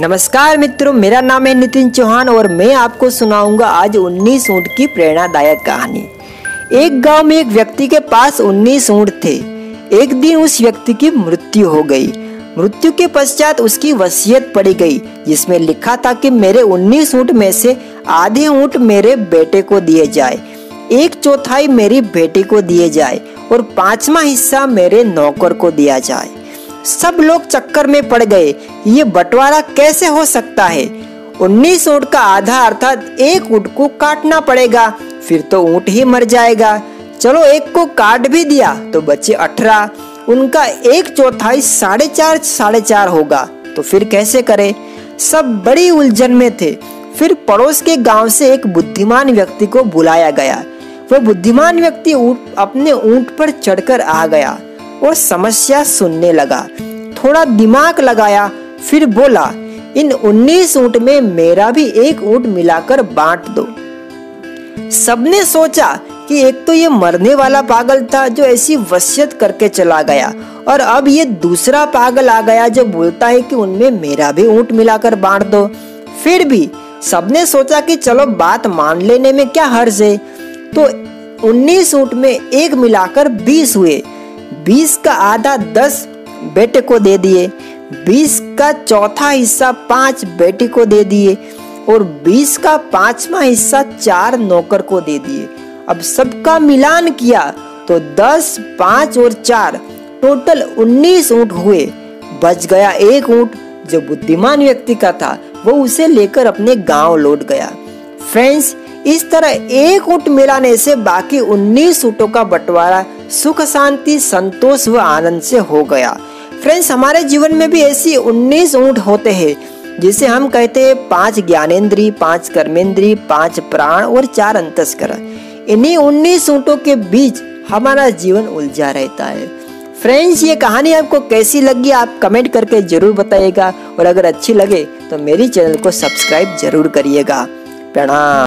नमस्कार मित्रों, मेरा नाम है नितिन चौहान और मैं आपको सुनाऊँगा आज 19 ऊँट की प्रेरणादायक कहानी। एक गाँव में एक व्यक्ति के पास 19 ऊँट थे। एक दिन उस व्यक्ति की मृत्यु हो गई। मृत्यु के पश्चात उसकी वसीयत पड़ी गई, जिसमें लिखा था कि मेरे 19 ऊँट में से आधे ऊँट मेरे बेटे को दिए जाए, एक चौथाई मेरी बेटी को दिए जाए और पांचवा हिस्सा मेरे नौकर को दिया जाए। सब लोग चक्कर में पड़ गए। ये बंटवारा कैसे हो सकता है? उन्नीस ऊँट का आधा अर्थात एक ऊँट को काटना पड़ेगा, फिर तो ऊँट ही मर जाएगा। चलो एक को काट भी दिया तो बचे अठारह। उनका एक चौथाई साढ़े चार साढ़े चार होगा तो फिर कैसे करे? सब बड़ी उलझन में थे। फिर पड़ोस के गाँव से एक बुद्धिमान व्यक्ति को बुलाया गया। वह बुद्धिमान व्यक्ति अपने ऊँट पर चढ़कर आ गया। और समस्या सुनने लगा। थोड़ा दिमाग लगाया, फिर बोला, इन 19 ऊँट में मेरा भी एक ऊँट मिलाकर बांट दो। सबने सोचा कि एक तो ये मरने वाला पागल था जो ऐसी वसियत करके चला गया, और अब ये दूसरा पागल आ गया जो बोलता है कि उनमें मेरा भी ऊँट मिलाकर बांट दो। फिर भी सबने सोचा कि चलो बात मान लेने में क्या हर्ज है। तो 19 ऊँट में एक मिलाकर 20 हुए। बीस का आधा दस बेटे को दे दिए। बीस का चौथा हिस्सा पाँच बेटे को दे दिए और बीस का पांचवा हिस्सा चार नौकर को दे दिए। अब सबका मिलान किया तो दस, पाँच और चार टोटल उन्नीस ऊँट हुए। बच गया एक ऊँट, जो बुद्धिमान व्यक्ति का था, वो उसे लेकर अपने गाँव लौट गया। फ्रेंड्स, इस तरह एक ऊँट मिलाने से बाकी उन्नीस ऊँटों का बंटवारा सुख, शांति, संतोष व आनंद से हो गया। फ्रेंड्स हमारे जीवन में भी ऐसी उन्नीस ऊँट होते हैं, जिसे हम कहते हैं पाँच ज्ञानेन्द्रीय पाँच कर्मेंद्रीय पाँच प्राण और चार अंतस्कर इन्हीं उन्नीस ऊँटों के बीच हमारा जीवन उलझा रहता है। फ्रेंड्स ये कहानी आपको कैसी लगी, आप कमेंट करके ज़रूर बताइएगा। और अगर अच्छी लगे तो मेरी चैनल को सब्सक्राइब ज़रूर करिएगा। प्रणाम।